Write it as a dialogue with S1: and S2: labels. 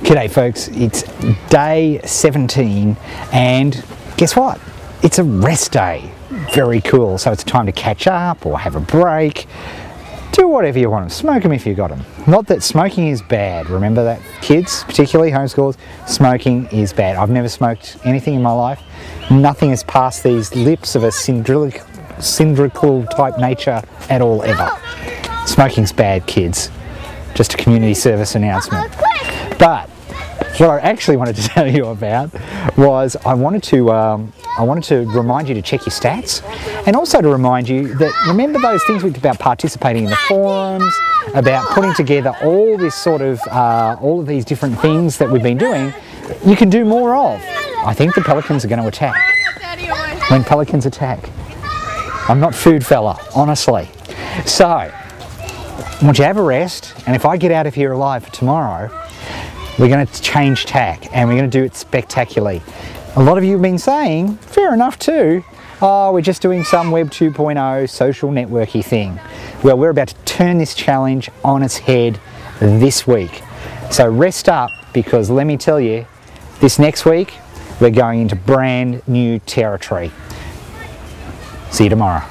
S1: G'day folks, it's day 17 and guess what? It's a rest day. Very cool. So it's time to catch up or have a break. Do whatever you want. Smoke them if you got them. Not that smoking is bad. Remember that, kids, particularly homeschoolers, smoking is bad. I've never smoked anything in my life. Nothing has passed these lips of a cylindrical type nature at all ever. Smoking's bad, kids. Just a community service announcement. But what I actually wanted to tell you about was I wanted to um, I wanted to remind you to check your stats and also to remind you that remember those things we about participating in the forums, about putting together all this sort of uh, all of these different things that we've been doing. You can do more of. I think the pelicans are going to attack. When pelicans attack, I'm not food fella, honestly. So, I want you to have a rest, and if I get out of here alive tomorrow, we're going to change tack and we're going to do it spectacularly. A lot of you have been saying, fair enough too, oh, we're just doing some Web 2.0 social networky thing. Well, we're about to turn this challenge on its head this week. So rest up because let me tell you, this next week, we're going into brand new territory. See you tomorrow.